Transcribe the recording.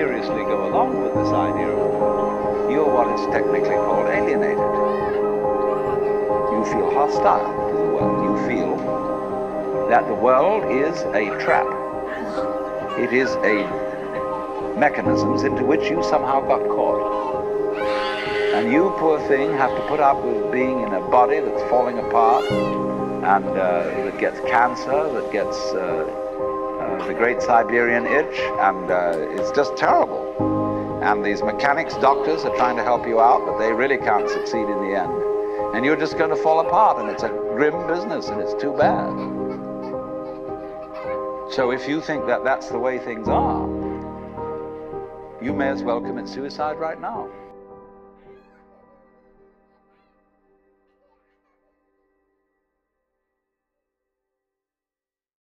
seriously go along with this idea of you're what is technically called alienated. You feel hostile to the world. You feel that the world is a trap. It is a mechanisms into which you somehow got caught. And you, poor thing, have to put up with being in a body that's falling apart and uh, that gets cancer, that gets uh, the great Siberian itch, and uh, it's just terrible. And these mechanics doctors are trying to help you out, but they really can't succeed in the end. And you're just going to fall apart, and it's a grim business, and it's too bad. So if you think that that's the way things are, you may as well commit suicide right now.